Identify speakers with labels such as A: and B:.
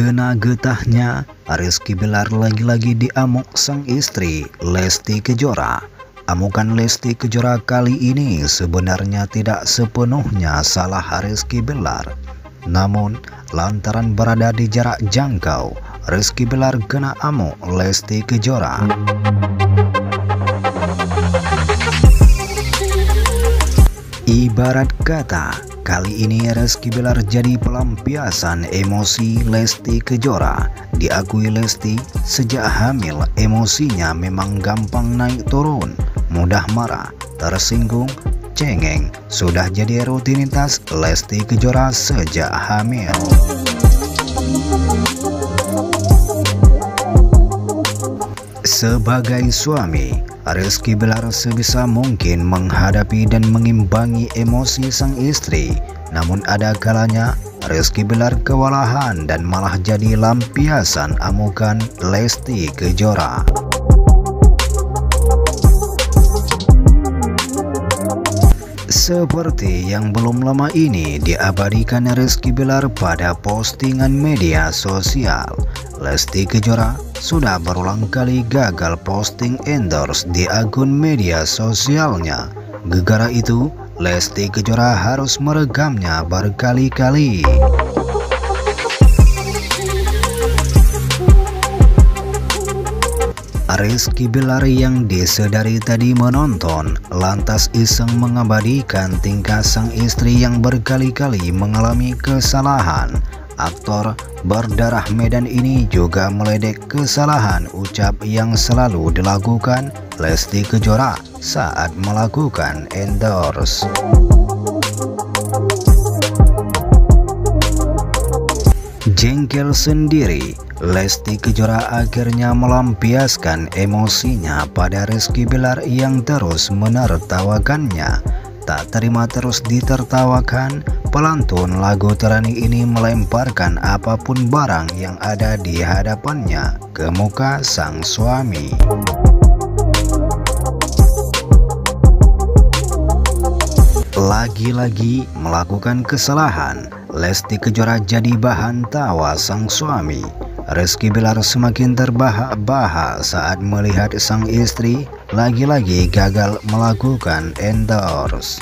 A: Kena getahnya, Rizky Bilar lagi-lagi diamuk sang istri Lesti Kejora. Amukan Lesti Kejora kali ini sebenarnya tidak sepenuhnya salah Rizky Bilar. Namun, lantaran berada di jarak jangkau, Rizky Bilar kena amuk Lesti Kejora. Ibarat kata, kali ini Rizky Bilar jadi pelampiasan emosi Lesti Kejora. Diakui Lesti, sejak hamil emosinya memang gampang naik turun, mudah marah, tersinggung, cengeng. Sudah jadi rutinitas Lesti Kejora sejak hamil. Sebagai suami, Rizky Bilar sebisa mungkin menghadapi dan mengimbangi emosi sang istri. Namun ada kalanya Rizky Bilar kewalahan dan malah jadi lampiasan amukan Lesti Kejora. Seperti yang belum lama ini diabadikan Rizky Bilar pada postingan media sosial, Lesti Kejora sudah berulang kali gagal posting endorse di akun media sosialnya. Gegara itu, Lesti Kejora harus meregamnya berkali-kali. Rizky Bilar yang disedari tadi menonton lantas iseng mengabadikan tingkah sang istri yang berkali-kali mengalami kesalahan. Aktor berdarah Medan ini juga meledek kesalahan ucap yang selalu dilakukan Lesti Kejora saat melakukan endorse. Jengkel sendiri, Lesti Kejora akhirnya melampiaskan emosinya pada Rizky Bilar yang terus menertawakannya. Tak terima terus ditertawakan, pelantun lagu Terani ini melemparkan apa pun barang yang ada di hadapannya ke muka sang suami. Lagi-lagi melakukan kesalahan, Lesti Kejora jadi bahan tawa sang suami. Rizky Bilar semakin terbahak-bahak saat melihat sang istri lagi-lagi gagal melakukan endorse.